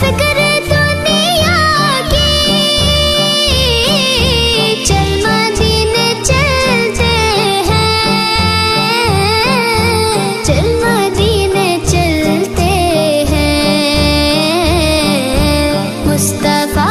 फिक्र